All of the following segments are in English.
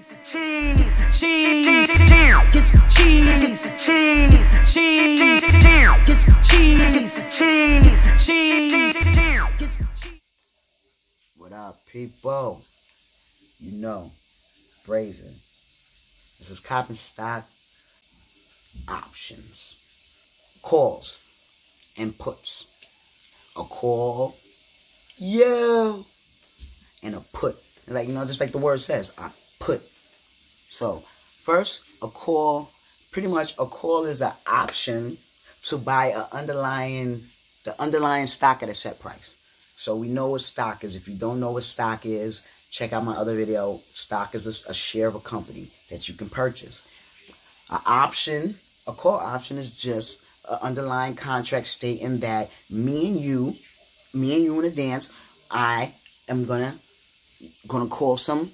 cheese, cheese, cheese, get some cheese, cheese, cheese, get some cheese, cheese, cheese, get some cheese. What up, people? You know, Brazen. This is and stock options, calls, and puts. A call, yeah, and a put. Like you know, just like the word says, put. So first, a call. Pretty much, a call is an option to buy a underlying the underlying stock at a set price. So we know what stock is. If you don't know what stock is, check out my other video. Stock is a, share of a company that you can purchase. An option, a call option is just an underlying contract stating that me and you, me and you in a dance, I am gonna gonna call some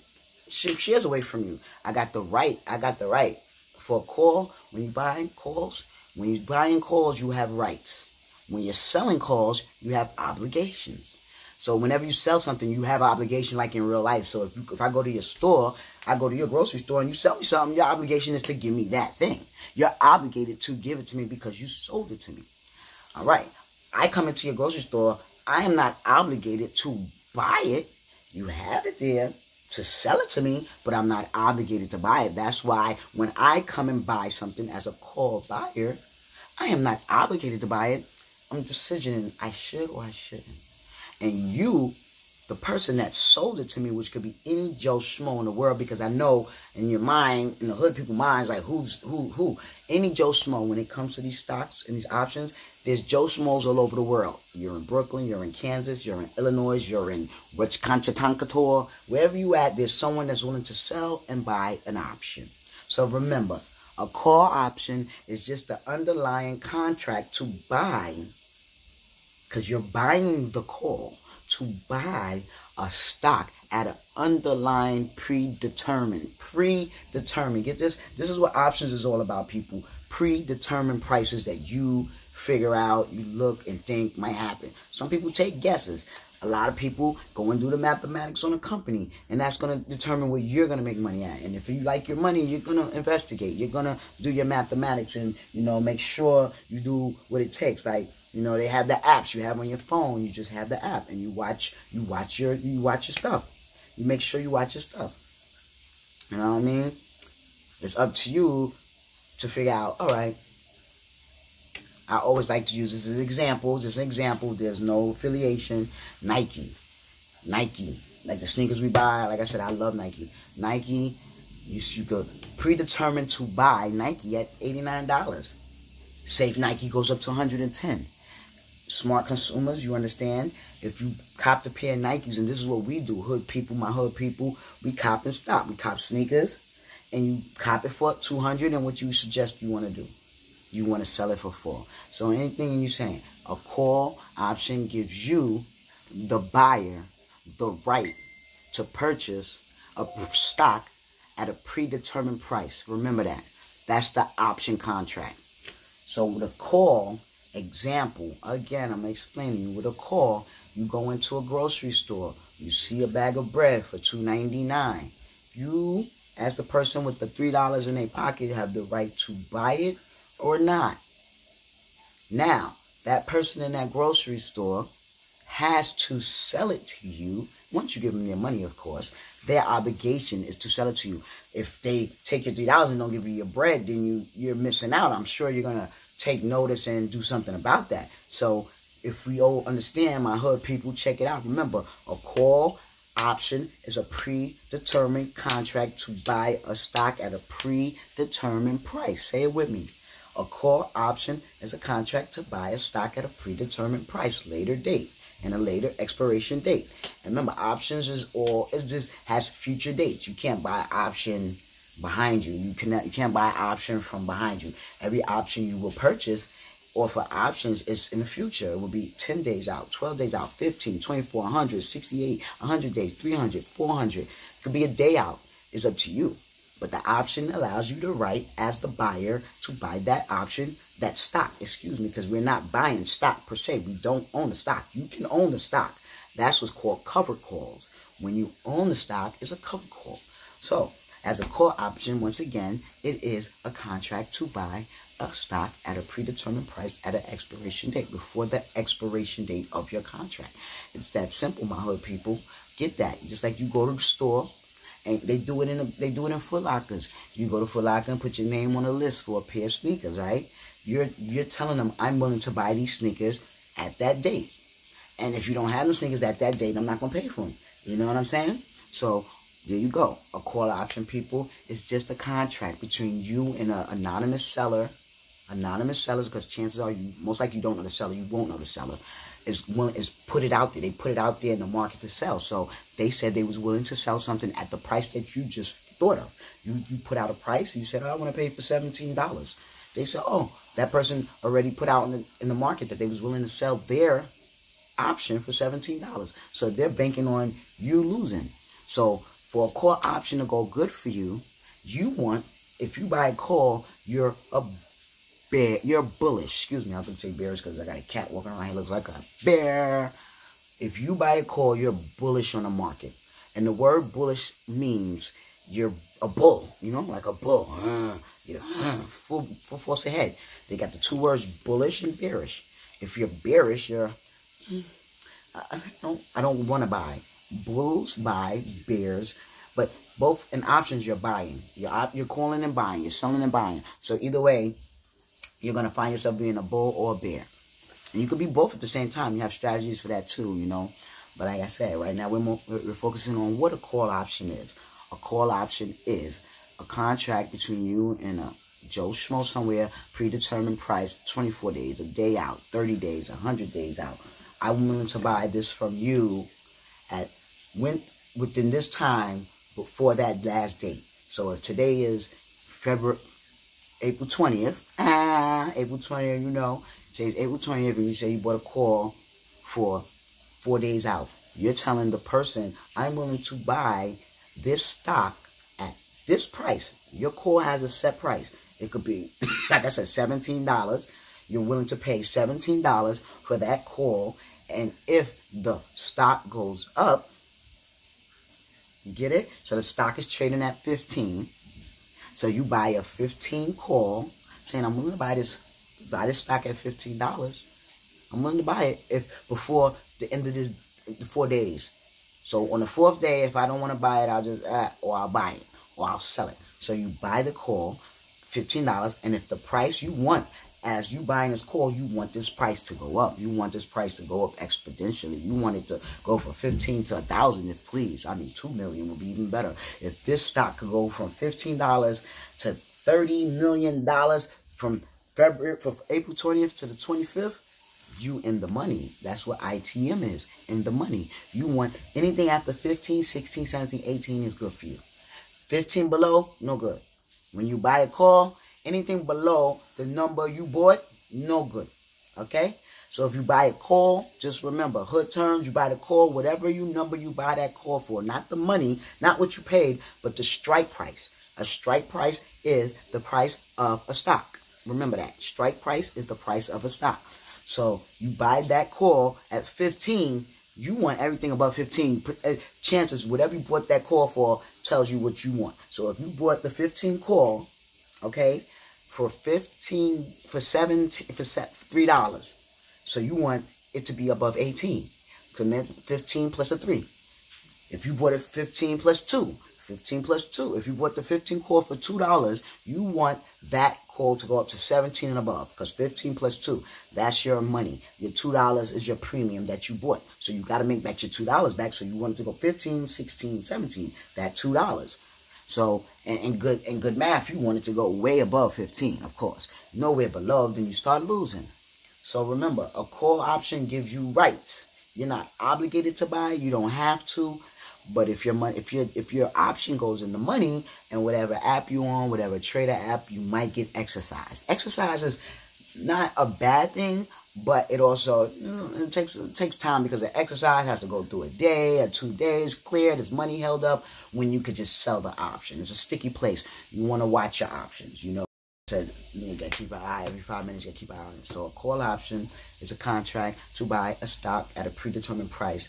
shares away from you. I got the right. I got the right for a call. When you buying calls, when you're buying calls, you have rights. When you're selling calls, you have obligations. So whenever you sell something, you have obligation like in real life. So if, you, if I go to your store, I go to your grocery store and you sell me something, your obligation is to give me that thing. You're obligated to give it to me because you sold it to me. All right. I come into your grocery store. I am not obligated to buy it. You have it there to sell it to me, but I'm not obligated to buy it. That's why when I come and buy something as a call buyer, I am not obligated to buy it. I'm decisioning I should or I shouldn't. And you, the person that sold it to me, which could be any Joe Schmo in the world, because I know in your mind, in the hood people minds, like who's who who. Any Joe Schmo when it comes to these stocks and these options, there's Joe Schmoes all over the world. You're in Brooklyn, you're in Kansas, you're in Illinois, you're in Wisconsin, wherever you at, there's someone that's willing to sell and buy an option. So remember, a call option is just the underlying contract to buy, because you're buying the call to buy a stock at an underlying predetermined, predetermined. Get this? This is what options is all about, people. Predetermined prices that you figure out, you look and think might happen. Some people take guesses. A lot of people go and do the mathematics on a company, and that's going to determine where you're going to make money at. And if you like your money, you're going to investigate. You're going to do your mathematics and, you know, make sure you do what it takes. Like, you know, they have the apps you have on your phone. You just have the app, and you watch, you watch your, you watch your stuff. You make sure you watch your stuff. You know what I mean? It's up to you to figure out, all right, I always like to use this as an example. Just an example. There's no affiliation. Nike. Nike. Like the sneakers we buy. Like I said, I love Nike. Nike, you, you could predetermine to buy Nike at $89. Safe Nike goes up to 110 Smart consumers, you understand? If you cop a pair of Nikes, and this is what we do, hood people, my hood people, we cop and stop. We cop sneakers, and you cop it for 200 and what you suggest you want to do you want to sell it for four. So anything you're saying, a call option gives you, the buyer, the right to purchase a stock at a predetermined price. Remember that. That's the option contract. So the call, example, again, I'm explaining you. With a call, you go into a grocery store, you see a bag of bread for $2.99. You, as the person with the $3 in their pocket, have the right to buy it or not. Now, that person in that grocery store has to sell it to you. Once you give them their money, of course, their obligation is to sell it to you. If they take your three dollars and don't give you your bread, then you you're missing out. I'm sure you're gonna take notice and do something about that. So if we all understand, my hood people, check it out. Remember, a call option is a predetermined contract to buy a stock at a predetermined price. Say it with me. A call option is a contract to buy a stock at a predetermined price, later date, and a later expiration date. And remember, options is all it just has future dates. You can't buy option behind you. You cannot you can't buy option from behind you. Every option you will purchase or for options is in the future. It will be 10 days out, 12 days out, 15, 24, 100, 68, 100 days, 300, 400. It could be a day out. It's up to you. But the option allows you to write as the buyer to buy that option, that stock, excuse me, because we're not buying stock per se. We don't own the stock. You can own the stock. That's what's called cover calls. When you own the stock, it's a cover call. So As a call option, once again, it is a contract to buy a stock at a predetermined price at an expiration date before the expiration date of your contract. It's that simple, my hood people. Get that. Just like you go to the store and they do it in a, they do it in Foot Lockers. You go to Foot Locker and put your name on a list for a pair of sneakers, right? You're you're telling them I'm willing to buy these sneakers at that date. And if you don't have them sneakers at that date, I'm not gonna pay for them. You know what I'm saying? So there you go. A call option, people, is just a contract between you and an anonymous seller. Anonymous sellers, because chances are you most likely you don't know the seller, you won't know the seller is is put it out there. They put it out there in the market to sell. So they said they was willing to sell something at the price that you just thought of. You you put out a price. You said, oh, I want to pay for seventeen dollars. They said, oh, that person already put out in the, in the market that they was willing to sell their option for seventeen dollars. So they're banking on you losing. So for a call option to go good for you, you want if you buy a call, you're a bear. You're bullish. Excuse me, I can say bears because I got a cat walking around. He looks like a bear. If you buy a call, you're bullish on the market. And the word bullish means you're a bull, you know, like a bull. Uh, you know, uh, full, full force ahead. They got the two words bullish and bearish. If you're bearish, you're, I don't, I don't want to buy. Bulls buy, bears, but both in options you're buying. You're, you're calling and buying. You're selling and buying. So either way, you're going to find yourself being a bull or a bear. And you could be both at the same time. You have strategies for that too, you know. But like I said, right now we're, more, we're focusing on what a call option is. A call option is a contract between you and a Joe Schmo somewhere, predetermined price, 24 days, a day out, 30 days, 100 days out. I'm willing to buy this from you at when within this time before that last date. So if today is February April 20th, ah, April 20th, you know, say April 20th, and you say you bought a call for four days out. You're telling the person, I'm willing to buy this stock at this price. Your call has a set price. It could be, like I said, $17. You're willing to pay $17 for that call. And if the stock goes up, you get it? So the stock is trading at 15 so you buy a 15 call saying, I'm willing to buy this, buy this stock at $15. I'm willing to buy it if before the end of this, the four days. So on the fourth day, if I don't want to buy it, I'll just, uh, or I'll buy it, or I'll sell it. So you buy the call, $15, and if the price you want as you buying this call, you want this price to go up. You want this price to go up exponentially. You want it to go from 15 to a thousand if please. I mean, 2 million would be even better. If this stock could go from $15 to $30 million from February, from April 20th to the 25th, you in the money. That's what ITM is, in the money. You want anything after 15, 16, 17, 18 is good for you. 15 below, no good. When you buy a call, anything below the number you bought, no good. Okay? So if you buy a call, just remember, hood terms, you buy the call, whatever you number you buy that call for, not the money, not what you paid, but the strike price. A strike price is the price of a stock. Remember that. Strike price is the price of a stock. So you buy that call at 15, you want everything above 15. Uh, chances, whatever you bought that call for tells you what you want. So if you bought the 15 call, okay, for 15 for 17 for three dollars. So you want it to be above 18 so then 15 plus a 3 if you bought it 15 plus 2 15 plus 2 if you bought the 15 call for two dollars you want that call to go up to 17 and above because 15 plus 2 that's your money. Your two dollars is your premium that you bought. So you got to make back your two dollars back. So you want it to go 15 16 17 that two dollars so, and, and good and good math, you want it to go way above 15, of course. Nowhere below, then you start losing. So remember, a call option gives you rights. You're not obligated to buy. You don't have to. But if your money, if your if your option goes in the money and whatever app you on, whatever trader app, you might get exercised. Exercise is not a bad thing, but it also you know, it takes it takes time because the exercise has to go through a day or two days clear. There's money held up when you could just sell the option. It's a sticky place. You want to watch your options. You know, said you got to keep an eye every five minutes. You got to keep an eye on it. So a call option is a contract to buy a stock at a predetermined price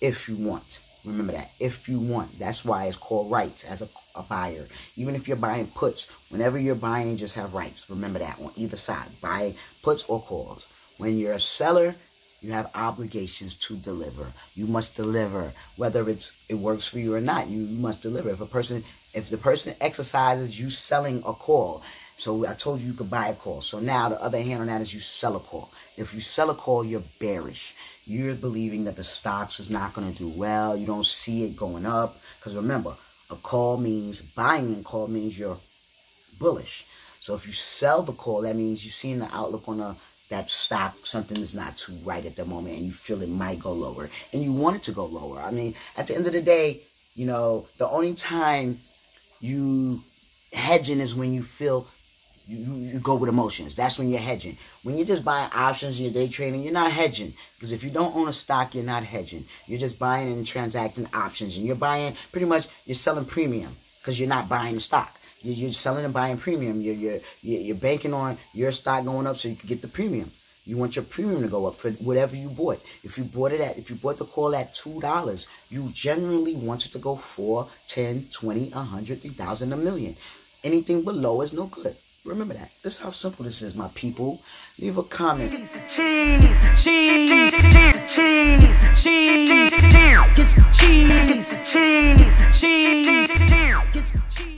if you want. Remember that. If you want. That's why it's called rights as a, a buyer. Even if you're buying puts, whenever you're buying, just have rights. Remember that on either side. Buy puts or calls. When you're a seller, you have obligations to deliver. You must deliver, whether it's it works for you or not. You, you must deliver. If a person, if the person exercises you selling a call, so I told you you could buy a call. So now the other hand on that is you sell a call. If you sell a call, you're bearish. You're believing that the stocks is not going to do well. You don't see it going up. Because remember, a call means buying a call means you're bullish. So if you sell the call, that means you're seeing the outlook on a that stock, something is not too right at the moment and you feel it might go lower and you want it to go lower. I mean, at the end of the day, you know, the only time you hedging is when you feel you, you go with emotions. That's when you're hedging. When you're just buying options and you're day trading, you're not hedging. Because if you don't own a stock, you're not hedging. You're just buying and transacting options. And you're buying, pretty much, you're selling premium because you're not buying the stock. You're selling and buying premium. You're, you're, you're banking on your stock going up so you can get the premium. You want your premium to go up for whatever you bought. If you bought it at, if you bought the call at two dollars, you generally want it to go four, ten, twenty, a hundred, three thousand, a million. Anything below is no good. Remember that. This is how simple this is, my people. Leave a comment. Cheese, cheese, cheese, cheese, cheese, cheese, cheese, cheese, cheese, cheese.